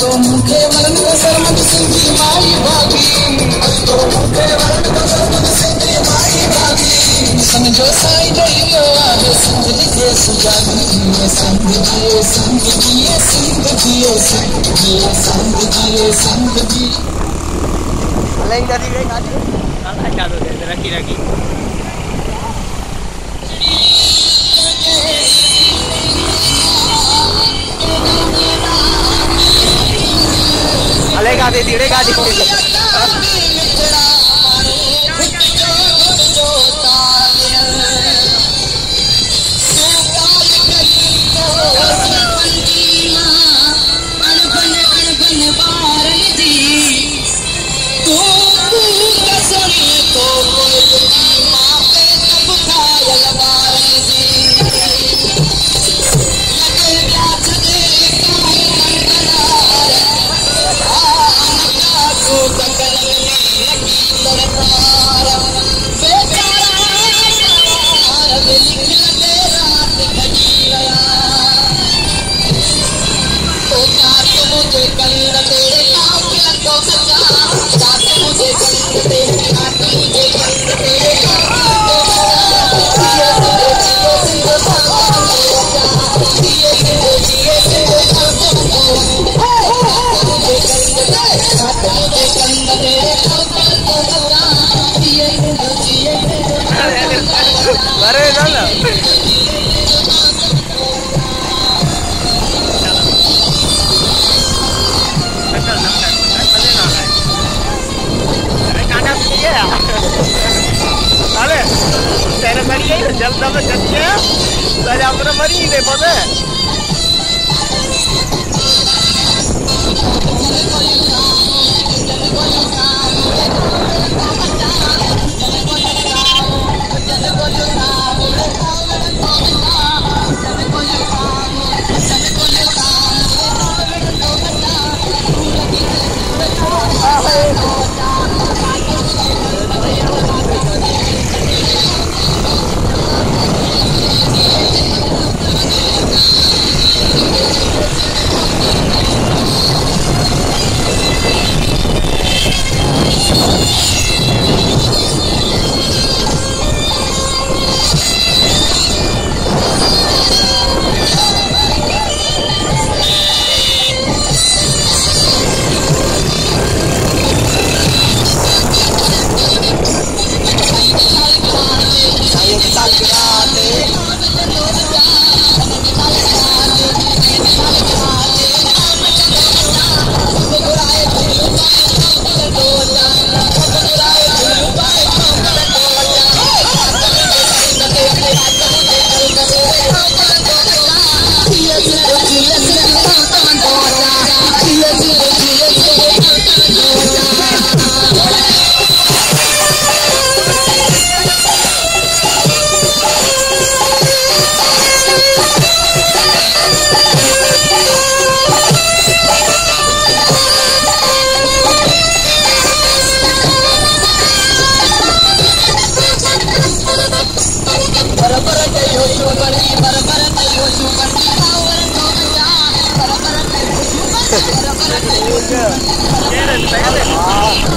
तो मुखे वरण सरमद सिंधी माई भाभी तो मुखे वरण सरमद सिंधी माई भाभी समझो साईं ॾेइयो आहे सिंध लिखे सुजानी सुजागी संग जिए संग जिए सिंध जिए सिंध जिए संग जिए संग जी Lain dari lain ada. Salah jatuh dia lagi lagi. Alega de mari ni, jam dah jam dia. Saya apa nak mari Hallelujah. chưa? Nghe này, bé này.